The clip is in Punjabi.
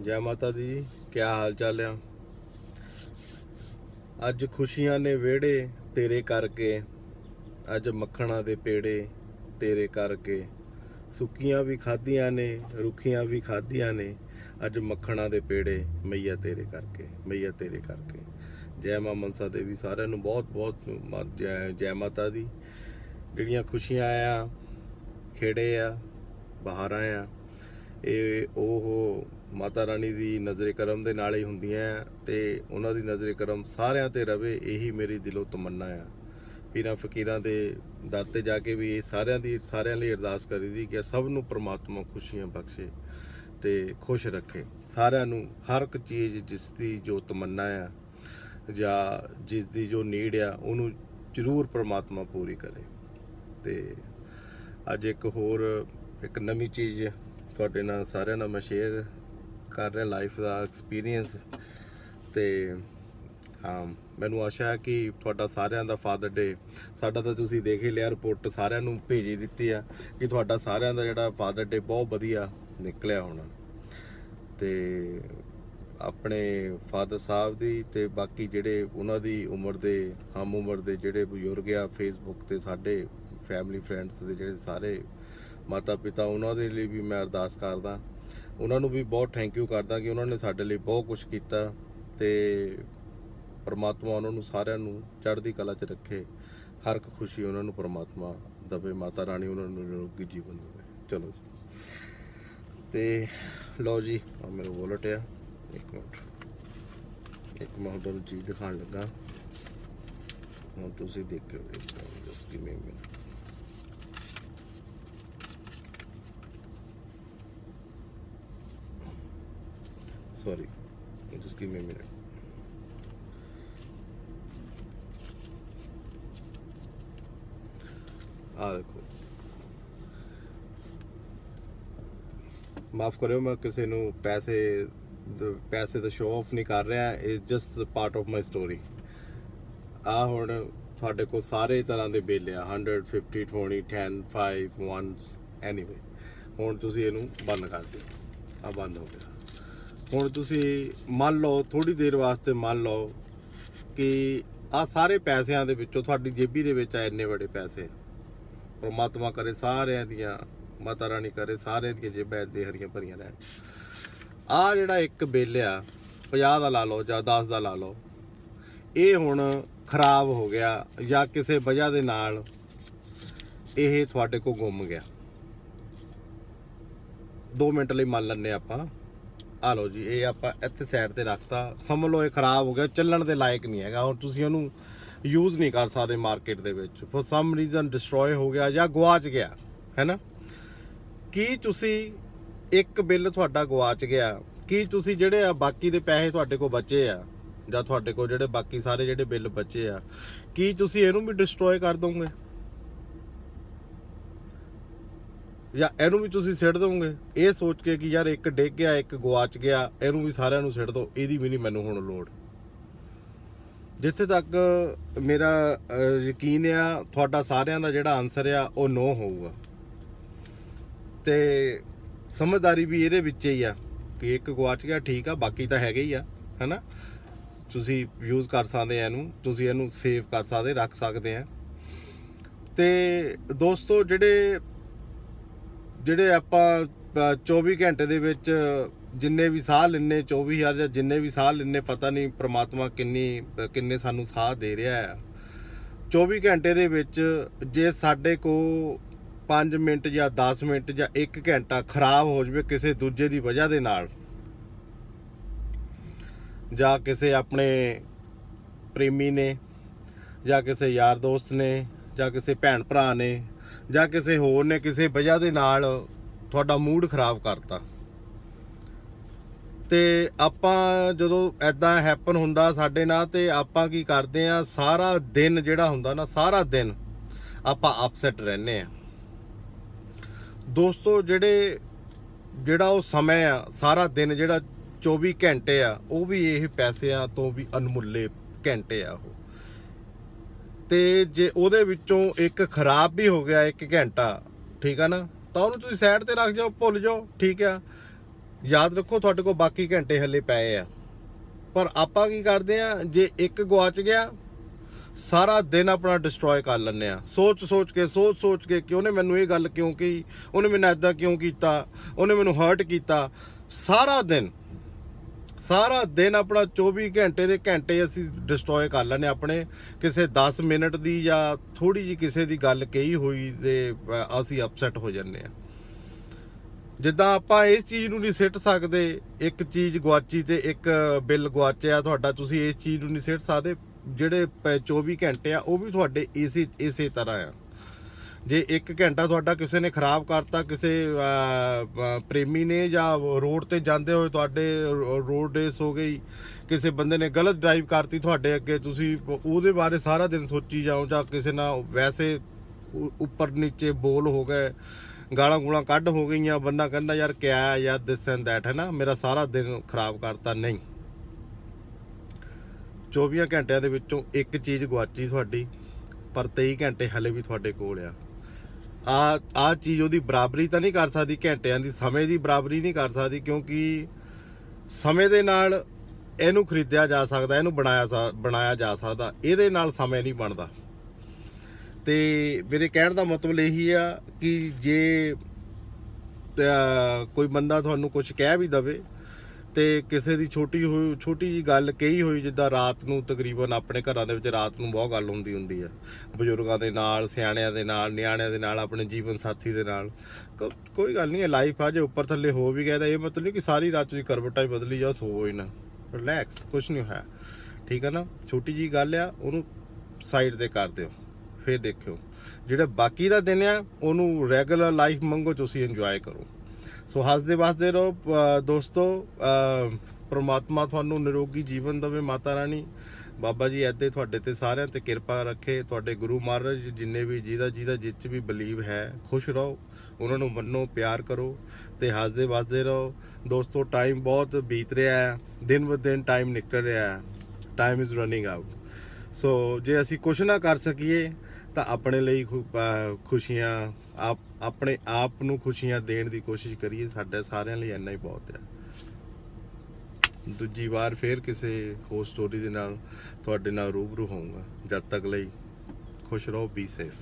ਜੈ ਮਾਤਾ ਦੀ, ਕਿਆ ਹਾਲ ਚਾਲ ਆ? ਅੱਜ ਖੁਸ਼ੀਆਂ ਨੇ ਵਿਹੜੇ ਤੇਰੇ ਕਰਕੇ, ਅੱਜ ਮੱਖਣਾ ਦੇ ਪੇੜੇ ਤੇਰੇ ਕਰਕੇ। ਸੁੱਕੀਆਂ ਵੀ ਖਾਧੀਆਂ ਨੇ, ਰੁੱਖੀਆਂ ਵੀ ਖਾਧੀਆਂ ਨੇ, ਅੱਜ ਮੱਖਣਾ ਦੇ ਪੇੜੇ ਮਈਆ ਤੇਰੇ ਕਰਕੇ, ਮਈਆ ਤੇਰੇ ਕਰਕੇ। ਜੈ ਮਾਂ ਮਨਸਾ ਦੇਵੀ ਸਾਰਿਆਂ ਨੂੰ ਬਹੁਤ ਬਹੁਤ ਮਾ- ਜੈ ਜੈ ਮਾਤਾ ਦੀ। ਜਿਹੜੀਆਂ ਖੁਸ਼ੀਆਂ ਆ ਖੇੜੇ ਆ, ਬਹਾਰਾਂ ਆ ਇਹ ਉਹ ਮਾਤਾ ਰਾਣੀ ਦੀ ਨਜ਼ਰੇ ਕਰਮ ਦੇ ਨਾਲ ਹੀ ਹੁੰਦੀਆਂ ਤੇ ਉਹਨਾਂ ਦੀ ਨਜ਼ਰੇ ਕਰਮ ਸਾਰਿਆਂ ਤੇ ਰਵੇ, ਇਹੀ ਮੇਰੀ ਦਿਲੋਂ ਤਮੰਨਾ ਆ। ਪੀਰਾਂ ਫਕੀਰਾਂ ਦੇ ਦਰ ਤੇ ਜਾ ਕੇ ਵੀ ਇਹ ਸਾਰਿਆਂ ਦੀ, ਸਾਰਿਆਂ ਲਈ ਅਰਦਾਸ ਕਰੀਦੀ ਕਿ ਸਭ ਨੂੰ ਪ੍ਰਮਾਤਮਾ ਖੁਸ਼ੀਆਂ ਬਖਸ਼ੇ ਤੇ ਖੁਸ਼ ਰੱਖੇ। ਸਾਰਿਆਂ ਨੂੰ ਹਰ ਇੱਕ ਚੀਜ਼ ਜਿਸ ਦੀ ਜੋ ਤਮੰਨਾ ਆ ਜਾਂ ਜਿਸ ਦੀ ਜੋ ਨੀਡ ਆ, ਉਹਨੂੰ ਜ਼ਰੂਰ ਪ੍ਰਮਾਤਮਾ ਪੂਰੀ ਕਰੇ। ਤੇ ਅੱਜ ਇੱਕ ਹੋਰ, ਇੱਕ ਨਵੀਂ ਚੀਜ਼ ਤੁਹਾਡੇ ਨਾਲ ਸਾਰਿਆਂ ਨਾਲ ਮੈਂ ਸ਼ੇਅਰ ਕਰ ਰਿਹਾ ਲਾਈਫ ਦਾ ਐਕਸਪੀਰੀਅੰਸ ਤੇ ਮੈਨੂੰ ਆਸ਼ਾ ਹੈ ਕਿ ਤੁਹਾਡਾ ਸਾਰਿਆਂ ਦਾ ਫਾਦਰ ਡੇ ਸਾਡਾ ਤਾਂ ਤੁਸੀਂ ਦੇਖ ਹੀ ਲਿਆ ਰਿਪੋਰਟ ਸਾਰਿਆਂ ਨੂੰ ਭੇਜੀ ਦਿੱਤੀ ਆ ਕਿ ਤੁਹਾਡਾ ਸਾਰਿਆਂ ਦਾ ਜਿਹੜਾ ਫਾਦਰ ਡੇ ਬਹੁਤ ਵਧੀਆ ਨਿਕਲਿਆ ਹੋਣਾ। ਤੇ ਆਪਣੇ ਫਾਦਰ ਸਾਹਿਬ ਦੀ ਤੇ ਬਾਕੀ ਜਿਹੜੇ ਉਹਨਾਂ ਦੀ ਉਮਰ ਦੇ, ਹਮ ਉਮਰ ਦੇ ਜਿਹੜੇ ਬਜ਼ੁਰਗ ਆ ਫੇਸਬੁੱਕ ਤੇ ਸਾਡੇ ਫੈਮਿਲੀ ਫਰੈਂਡਸ ਦੇ ਜਿਹੜੇ ਸਾਰੇ ਮਾਤਾ ਪਿਤਾ ਉਹਨਾਂ ਦੇ ਲਈ ਵੀ ਮੈਂ ਅਰਦਾਸ ਕਰਦਾ। ਉਹਨਾਂ ਨੂੰ ਵੀ ਬਹੁਤ ਥੈਂਕ ਯੂ ਕਰਦਾ ਕਿ ਉਹਨਾਂ ਨੇ ਸਾਡੇ ਲਈ ਬਹੁਤ ਕੁਝ ਕੀਤਾ ਤੇ ਪਰਮਾਤਮਾ ਉਹਨਾਂ ਨੂੰ ਸਾਰਿਆਂ ਨੂੰ ਚੜ੍ਹਦੀ ਕਲਾ 'ਚ ਰੱਖੇ। ਹਰ ਇੱਕ ਖੁਸ਼ੀ ਉਹਨਾਂ ਨੂੰ ਪਰਮਾਤਮਾ ਦਵੇ, ਮਾਤਾ ਰਾਣੀ ਉਹਨਾਂ ਨੂੰ ਨਿਰੋਗੀ ਜੀਵਨ ਦੇਵੇ। ਚਲੋ ਜੀ। ਤੇ ਲਓ ਜੀ ਆ ਮੇਰਾ ਵੋਲਟ ਆ। ਇੱਕ ਮਿੰਟ। ਇੱਕ ਮੈਂ ਤੁਹਾਨੂੰ ਚੀਜ਼ ਦਿਖਾਉਣ ਲੱਗਾ। ਹੁਣ ਤੁਸੀਂ ਦੇਖਿਓ just give me minute sorry. Just give me a minute. ਆ ਦੇਖੋ ਮਾਫ ਕਰਿਓ ਮੈਂ ਕਿਸੇ ਨੂੰ ਪੈਸੇ ਪੈਸੇ ਦਾ ਸ਼ੋਅ ਆਫ ਨਹੀਂ ਕਰ ਰਿਹਾ it just part of my story ਆ ਹੁਣ ਤੁਹਾਡੇ ਕੋਲ ਸਾਰੇ ਤਰ੍ਹਾਂ ਦੇ ਬਿੱਲ ਆ 150 20 10 5 1 ਐਨੀਵੇ ਹੁਣ ਤੁਸੀਂ ਇਹਨੂੰ ਬੰਦ ਕਰ ਦਿਓ ਆ ਬੰਦ ਹੋ ਗਿਆ ਹੁਣ ਤੁਸੀਂ ਮੰਨ ਲਓ ਥੋੜੀ ਦੇਰ ਵਾਸਤੇ ਮੰਨ ਲਓ ਕਿ ਆ ਸਾਰੇ ਪੈਸਿਆਂ ਦੇ ਵਿੱਚੋਂ ਤੁਹਾਡੀ ਜੇਬੀ ਦੇ ਵਿੱਚ ਆ ਇੰਨੇ ਵੱਡੇ ਪੈਸੇ। ਪਰਮਾਤਮਾ ਕਰੇ ਸਾਰਿਆਂ ਦੀਆਂ, ਮਾਤਾ ਰਾਣੀ ਕਰੇ ਸਾਰਿਆਂ ਦੀਆਂ ਜੇਬਾਂ ਦੇ ਹਰੀਆਂ ਭਰੀਆਂ ਰਹਿਣ। ਆ ਜਿਹੜਾ ਇੱਕ ਬਿੱਲ ਆ 50 ਦਾ ਲਾ ਲਓ ਜਾਂ 10 ਦਾ ਲਾ ਲਓ, ਇਹ ਹੁਣ ਖਰਾਬ ਹੋ ਗਿਆ ਜਾਂ ਕਿਸੇ ਵਜ੍ਹਾ ਦੇ ਨਾਲ ਇਹ ਤੁਹਾਡੇ ਕੋਲ ਗੁੰਮ ਗਿਆ। 2 ਮਿੰਟ ਲਈ ਮੰਨ ਲੈਂਦੇ ਆਪਾਂ। ਆ ਲਓ ਜੀ, ਇਹ ਆਪਾਂ ਇੱਥੇ ਸਾਈਡ ਤੇ ਰੱਖਤਾ। ਸਮਝ ਲਓ ਇਹ ਖਰਾਬ ਹੋ ਗਿਆ, ਚੱਲਣ ਦੇ ਲਾਇਕ ਨਹੀਂ ਹੈਗਾ। ਹੁਣ ਤੁਸੀਂ ਉਹਨੂੰ ਯੂਜ਼ ਨਹੀਂ ਕਰ ਸਕਦੇ ਮਾਰਕੀਟ ਦੇ ਵਿੱਚ। ਫॉर ਸਮ ਰੀਜ਼ਨ ਡਿਸਟਰੋਏ ਹੋ ਗਿਆ ਜਾਂ ਗਵਾਚ ਗਿਆ ਹੈਨਾ ਕੀ ਤੁਸੀਂ ਇੱਕ ਬਿੱਲ ਤੁਹਾਡਾ ਗਵਾਚ ਗਿਆ? ਕੀ ਤੁਸੀਂ ਜਿਹੜੇ ਆ ਬਾਕੀ ਦੇ ਪੈਸੇ ਤੁਹਾਡੇ ਕੋਲ ਬਚੇ ਆ, ਜਾਂ ਤੁਹਾਡੇ ਕੋਲ ਜਿਹੜੇ ਬਾਕੀ ਸਾਰੇ ਜਿਹੜੇ ਬਿੱਲ ਬਚੇ ਆ, ਕੀ ਤੁਸੀਂ ਇਹਨੂੰ ਵੀ ਡਿਸਟਰੋਏ ਕਰ ਦੋਗੇ? ਜਾਂ ਇਹਨੂੰ ਵੀ ਤੁਸੀਂ ਸਿੱਟ ਦੋਗੇ? ਇਹ ਸੋਚ ਕੇ ਕਿ ਯਾਰ ਇੱਕ ਡਿੱਗ ਗਿਆ, ਇੱਕ ਗਵਾਚ ਗਿਆ, ਇਹਨੂੰ ਵੀ ਸਾਰਿਆਂ ਨੂੰ ਸਿੱਟ ਦੋ, ਇਹਦੀ ਵੀ ਨਹੀਂ ਮੈਨੂੰ ਹੁਣ ਲੋੜ। ਜਿੱਥੇ ਤੱਕ ਮੇਰਾ ਯਕੀਨ ਆ, ਤੁਹਾਡਾ ਸਾਰਿਆਂ ਦਾ ਜਿਹੜਾ ਆਨਸਰ ਆ, ਉਹ ਨੋ ਹੋਊਗਾ। ਤੇ ਸਮਝਦਾਰੀ ਵੀ ਇਹਦੇ ਵਿੱਚ ਹੀ ਆ ਕਿ ਇੱਕ ਗਵਾਚ ਗਿਆ, ਠੀਕ ਆ, ਬਾਕੀ ਤਾਂ ਹੈਗੇ ਹੀ ਆ, ਹੈਨਾ? ਤੁਸੀਂ ਯੂਜ਼ ਕਰ ਸਕਦੇ ਆ ਇਹਨੂੰ, ਤੁਸੀਂ ਇਹਨੂੰ ਸੇਵ ਕਰ ਸਕਦੇ, ਰੱਖ ਸਕਦੇ ਆ। ਤੇ ਦੋਸਤੋ, ਜਿਹੜੇ ਜਿਹੜੇ ਆਪਾਂ ਅ, 24 ਘੰਟੇ ਦੇ ਵਿੱਚ ਜਿੰਨੇ ਵੀ ਸਾਹ ਲੈਨੇ 24000 ਜਾਂ ਜਿੰਨੇ ਵੀ ਸਾਹ ਲੈਨੇ ਪਤਾ ਨਹੀਂ ਪ੍ਰਮਾਤਮਾ ਕਿੰਨੀ ਕਿੰਨੇ ਸਾਨੂੰ ਸਾਹ ਦੇ ਰਿਹਾ ਆ। 24 ਘੰਟੇ ਦੇ ਵਿੱਚ ਜੇ ਸਾਡੇ ਕੋ 5 ਮਿੰਟ ਜਾਂ 10 ਮਿੰਟ ਜਾਂ 1 ਘੰਟਾ ਖਰਾਬ ਹੋ ਜਵੇ ਕਿਸੇ ਦੂਜੇ ਦੀ ਵਜ੍ਹਾ ਦੇ ਨਾਲ ਜਾਂ ਕਿਸੇ ਆਪਣੇ ਪ੍ਰੇਮੀ ਨੇ ਜਾਂ ਕਿਸੇ ਯਾਰ ਦੋਸਤ ਨੇ ਜਾਂ ਕਿਸੇ ਭੈਣ ਭਰਾ ਨੇ ਜਾਂ ਕਿਸੇ ਹੋਰ ਨੇ ਕਿਸੇ ਵਜ੍ਹਾ ਦੇ ਨਾਲ ਤੁਹਾਡਾ ਮੂਡ ਖਰਾਬ ਕਰਤਾ। ਤੇ ਆਪਾਂ ਜਦੋਂ ਐਦਾਂ ਹੈਪਨ ਹੁੰਦਾ ਸਾਡੇ ਨਾਲ ਤੇ ਆਪਾਂ ਕੀ ਕਰਦੇ ਆ ਸਾਰਾ ਦਿਨ ਜਿਹੜਾ ਹੁੰਦਾ ਨਾ, ਸਾਰਾ ਦਿਨ ਆਪਾਂ ਅਪਸੈਟ ਰਹਿੰਦੇ ਆ ਦੋਸਤੋ, ਜਿਹੜੇ, ਜਿਹੜਾ ਉਹ ਸਮਾਂ ਆ, ਸਾਰਾ ਦਿਨ ਜਿਹੜਾ 24 ਘੰਟੇ ਆ, ਉਹ ਵੀ ਇਹ ਪੈਸਿਆਂ ਤੋਂ ਵੀ ਅਨਮੁੱਲੇ ਘੰਟੇ ਆ ਉਹ। ਤੇ ਜੇ ਉਹਦੇ ਵਿੱਚੋਂ ਇੱਕ ਖਰਾਬ ਵੀ ਹੋ ਗਿਆ ਇੱਕ ਘੰਟਾ, ਠੀਕ ਆ ਨਾ, ਤਾਂ ਉਹਨੂੰ ਤੁਸੀਂ ਸਾਈਡ ਤੇ ਰੱਖ ਜਾਓ, ਭੁੱਲ ਜਾਓ, ਠੀਕ ਆ। ਯਾਦ ਰੱਖੋ, ਤੁਹਾਡੇ ਕੋਲ ਬਾਕੀ ਘੰਟੇ ਹੱਲੇ ਪਏ ਆ। ਪਰ ਆਪਾਂ ਕੀ ਕਰਦੇ ਆ, ਜੇ ਇੱਕ ਗਵਾਚ ਗਿਆ, ਸਾਰਾ ਦਿਨ ਆਪਣਾ ਡਿਸਟਰੋਏ ਕਰ ਲੈਂਦੇ ਆ। ਸੋਚ ਸੋਚ ਕੇ ਸੋਚ ਸੋਚ ਕੇ ਕਿ ਉਹਨੇ ਮੈਨੂੰ ਇਹ ਗੱਲ ਕਿਉਂ ਕਹੀ, ਉਹਨੇ ਮੈਨੂੰ ਐਦਾਂ ਕਿਉਂ ਕੀਤਾ, ਉਹਨੇ ਮੈਨੂੰ ਹਰਟ ਕੀਤਾ, ਸਾਰਾ ਦਿਨ ਸਾਰਾ ਦਿਨ ਆਪਣਾ 24 ਘੰਟੇ ਦੇ ਘੰਟੇ ਅਸੀਂ ਡਿਸਟਰੋਏ ਕਰ ਲੈਂਦੇ ਹਾਂ ਆਪਣੇ। ਕਿਸੇ 10 ਮਿੰਟ ਦੀ ਜਾਂ ਥੋੜੀ ਜੀ ਕਿਸੇ ਦੀ ਗੱਲ ਕਹੀ ਹੋਈ ਤੇ ਅਸੀਂ ਅਪਸੈਟ ਹੋ ਜਾਂਦੇ ਆ ਜਿੱਦਾਂ ਆਪਾਂ ਇਸ ਚੀਜ਼ ਨੂੰ ਨਹੀਂ ਸਿੱਟ ਸਕਦੇ, ਇੱਕ ਚੀਜ਼ ਗਵਾਚੀ ਤੇ ਇੱਕ ਬਿੱਲ ਗਵਾਚਿਆ ਤੁਹਾਡਾ ਤੁਸੀਂ ਇਸ ਚੀਜ਼ ਨੂੰ ਨਹੀਂ ਸਿੱਟ ਸਕਦੇ। ਜਿਹੜੇ ਪ- 24 ਘੰਟੇ ਆ, ਉਹ ਵੀ ਤੁਹਾਡੇ ਇਸੇ ਇਸੇ ਤਰ੍ਹਾਂ ਆ। ਜੇ 1 ਘੰਟਾ ਤੁਹਾਡਾ ਕਿਸੇ ਨੇ ਖਰਾਬ ਕਰਤਾ, ਕਿਸੇ ਪ੍ਰੇਮੀ ਨੇ ਜਾਂ ਰੋਡ ਤੇ ਜਾਂਦੇ ਹੋਏ ਤੁਹਾਡੇ ਰੋਡ ਰੇਸ ਹੋ ਗਈ, ਕਿਸੇ ਬੰਦੇ ਨੇ ਗਲਤ ਡਰਾਈਵ ਕਰਤੀ ਤੁਹਾਡੇ ਅੱਗੇ, ਤੁਸੀਂ ਉਹਦੇ ਬਾਰੇ ਸਾਰਾ ਦਿਨ ਸੋਚੀ ਜਾਓ ਜਾਂ ਕਿਸੇ ਨਾਲ ਵੈਸੇ ਉੱਪਰ ਨੀਚੇ ਬੋਲ ਹੋ ਗਏ, ਗਾਲਾਂ ਗੂਲਾਂ ਕੱਢ ਹੋ ਗਈਆਂ, ਬੰਦਾ ਕਹਿੰਦਾ, ਯਾਰ, ਕਿਆ ਯਾਰ ਦਿਸ ਐਂਡ ਦੈਟ ਹੈ ਨਾ? ਮੇਰਾ ਸਾਰਾ ਦਿਨ ਖਰਾਬ ਕਰਤਾ, ਨਹੀਂ। 24 ਘੰਟਿਆਂ ਦੇ ਵਿੱਚੋਂ ਇੱਕ ਚੀਜ਼ ਗਵਾਚੀ ਤੁਹਾਡੀ, ਪਰ 23 ਘੰਟੇ ਹਲੇ ਵੀ ਤੁਹਾਡੇ ਕੋਲ ਆ। ਆ ਆ ਚੀਜ਼ ਉਹਦੀ ਬਰਾਬਰੀ ਤਾਂ ਨਹੀਂ ਕਰ ਸਕਦੀ, ਘੰਟਿਆਂ ਦੀ, ਸਮੇਂ ਦੀ ਬਰਾਬਰੀ ਨਹੀਂ ਕਰ ਸਕਦੀ, ਕਿਉਂਕਿ ਸਮੇਂ ਦੇ ਨਾਲ ਇਹਨੂੰ ਖਰੀਦਿਆ ਜਾ ਸਕਦਾ, ਇਹਨੂੰ ਬਣਾਇਆ ਸਾ- ਬਣਾਇਆ ਜਾ ਸਕਦਾ, ਇਹਦੇ ਨਾਲ ਸਮੇਂ ਨਹੀਂ ਬਣਦਾ। ਤੇ ਮੇਰੇ ਕਹਿਣ ਦਾ ਮਤਲਬ ਇਹੀ ਆ ਕਿ ਜੇ ਕੋਈ ਬੰਦਾ ਤੁਹਾਨੂੰ ਕੁਝ ਕਹਿ ਵੀ ਦਵੇ ਤੇ ਕਿਸੇ ਦੀ ਛੋਟੀ ਹੋਈ, ਛੋਟੀ ਜੀ ਗੱਲ ਕਹੀ ਹੋਈ, ਜਿੱਦਾਂ ਰਾਤ ਨੂੰ ਤਕਰੀਬਨ ਆਪਣੇ ਘਰਾਂ ਦੇ ਵਿੱਚ ਰਾਤ ਨੂੰ ਬਹੁਤ ਗੱਲ ਹੁੰਦੀ ਹੁੰਦੀ ਹੈ ਬਜ਼ੁਰਗਾਂ ਦੇ ਨਾਲ, ਸਿਆਣਿਆਂ ਦੇ ਨਾਲ, ਨਿਆਣਿਆਂ ਦੇ ਨਾਲ, ਆਪਣੇ ਜੀਵਨ ਸਾਥੀ ਦੇ ਨਾਲ। ਕੋ- ਕੋਈ ਗੱਲ ਨਹੀਂ ਹੈ ਲਾਈਫ ਆ ਜੇ ਉੱਪਰ ਥੱਲੇ ਹੋ ਵੀ ਗਿਆ ਤਾਂ ਇਹ ਮਤਲਬ ਨਹੀਂ ਕਿ ਸਾਰੀ ਰਾਤ ਤੁਸੀਂ ਕਰਵਟਾਂ ਹੀ ਬਦਲੀ ਜਾ ਸੋ ਹੀ ਨਾ। ਰਿਲੈਕਸ ਕੁਝ ਨਹੀਂ ਹੋਇਆ। ਠੀਕ ਹੈ ਨਾ? ਛੋਟੀ ਜੀ ਗੱਲ ਆ, ਉਹਨੂੰ ਸਾਈਡ ਤੇ ਕਰ ਦਿਓ। ਫਿਰ ਦੇਖਿਓ। ਜਿਹੜਾ ਬਾਕੀ ਦਾ ਦਿਨ ਆ, ਉਹਨੂੰ ਰੈਗੂਲਰ ਲਾਈਫ ਮੰਗੋ, ਤੁਸੀਂ ਇੰਜੋਏ ਕਰੋ। ਸੋ ਹੱਸਦੇ ਵਸਦੇ ਰਹੋ ਦੋਸਤੋ, ਅਹ, ਪ੍ਰਮਾਤਮਾ ਤੁਹਾਨੂੰ ਨਿਰੋਗੀ ਜੀਵਨ ਦੇਵੇ, ਮਾਤਾ ਰਾਣੀ। ਬਾਬਾ ਜੀ ਐਦੇ ਤੁਹਾਡੇ ਤੇ ਸਾਰਿਆਂ ਤੇ ਕਿਰਪਾ ਰੱਖੇ। ਤੁਹਾਡੇ ਗੁਰੂ ਮਹਾਰਾਜ ਜਿੰਨੇ ਵੀ ਜਿਹਦਾ ਜਿਹਦਾ ਜਿੱਚ ਵੀ ਬਲੀਵ ਹੈ, ਖੁਸ਼ ਰਹੋ। ਉਹਨਾਂ ਨੂੰ ਮੰਨੋ, ਪਿਆਰ ਕਰੋ ਤੇ ਹੱਸਦੇ ਵਸਦੇ ਰਹੋ। ਦੋਸਤੋ ਟਾਈਮ ਬਹੁਤ ਬੀਤ ਰਿਹਾ ਹੈ। ਦਿਨ ਬ ਦਿਨ ਟਾਈਮ ਨਿਕਲ ਰਿਹਾ ਹੈ। Time is running out so ਜੇ ਅਸੀਂ ਕੁਝ ਨਾ ਕਰ ਸਕੀਏ, ਤਾਂ ਆਪਣੇ ਲਈ ਖੁ- ਖੁਸ਼ੀਆਂ ਆਪ ਆਪਣੇ ਆਪ ਨੂੰ ਖੁਸ਼ੀਆਂ ਦੇਣ ਦੀ ਕੋਸ਼ਿਸ਼ ਕਰੀਏ, ਸਾਡੇ ਸਾਰਿਆਂ ਲਈ ਇੰਨਾ ਹੀ ਬਹੁਤ ਹੈ। ਦੂਜੀ ਵਾਰ ਫੇਰ ਕਿਸੇ ਹੋਰ ਸਟੋਰੀ ਦੇ ਨਾਲ ਤੁਹਾਡੇ ਨਾਲ ਰੂਬਰੂ ਹੋਊਂਗਾ। ਜਦ ਤੱਕ ਲਈ ਖੁਸ਼ ਰਹੋ ਬੀ ਸੇਫ